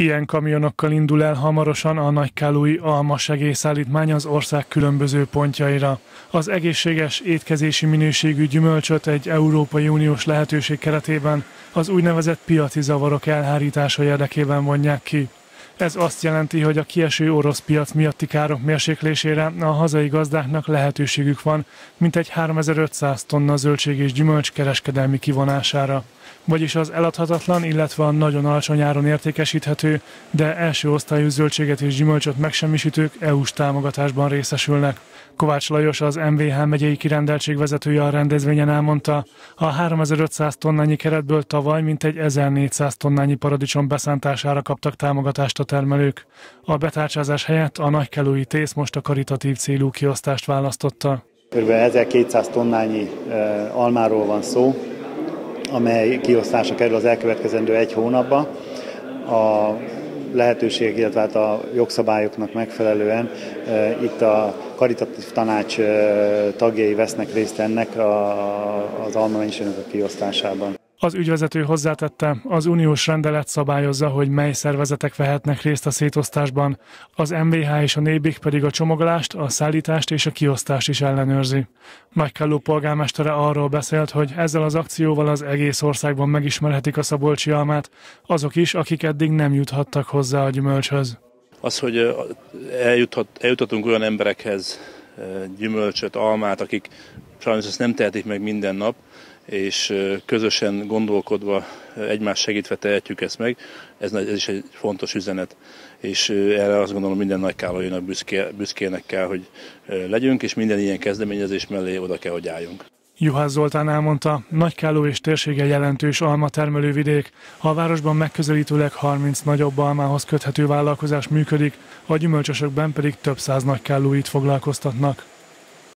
Ilyen kamionokkal indul el hamarosan a nagykálói alma segélyszállítmány az ország különböző pontjaira. Az egészséges étkezési minőségű gyümölcsöt egy Európai Uniós lehetőség keretében az úgynevezett piaci zavarok elhárítása érdekében vonják ki. Ez azt jelenti, hogy a kieső orosz piac miatti károk mérséklésére a hazai gazdáknak lehetőségük van, mint egy 3500 tonna zöldség és gyümölcs kereskedelmi kivonására. Vagyis az eladhatatlan, illetve a nagyon alacsony áron értékesíthető, de első osztályú zöldséget és gyümölcsöt megsemmisítők EU-s támogatásban részesülnek. Kovács Lajos, az MVH megyei kirendeltség vezetője a rendezvényen elmondta, a 3500 tonnányi keretből tavaly mintegy 1400 tonnányi paradicsom beszántására kaptak támogatást a termelők. A betárcsázás helyett a nagykelői tész most a karitatív célú kiosztást választotta. Kb. 1200 tonnányi almáról van szó, amely kiosztása kerül az elkövetkezendő egy hónapba. A lehetőség, illetve hát a jogszabályoknak megfelelően itt a karitatív tanács tagjai vesznek részt ennek az almamennyiségnek a kiosztásában. Az ügyvezető hozzátette, az uniós rendelet szabályozza, hogy mely szervezetek vehetnek részt a szétosztásban, az MVH és a NÉBIK pedig a csomagolást, a szállítást és a kiosztást is ellenőrzi. Nagykelló polgármestere arról beszélt, hogy ezzel az akcióval az egész országban megismerhetik a szabolcsi almát, azok is, akik eddig nem juthattak hozzá a gyümölcshöz. Az, hogy eljuthat, eljutatunk olyan emberekhez gyümölcsöt, almát, akik sajnos ezt nem tehetik meg minden nap, és közösen gondolkodva, egymás segítve tehetjük ezt meg, ez, ez is egy fontos üzenet. És erre azt gondolom minden nagy kálóinak büszké, büszkének kell, hogy legyünk, és minden ilyen kezdeményezés mellé oda kell, hogy álljunk. Juhász Zoltán elmondta, Nagykáló és térsége jelentős alma termelővidék. A városban megközelítőleg 30 nagyobb almához köthető vállalkozás működik, a gyümölcsösökben pedig több száz nagykálóit foglalkoztatnak.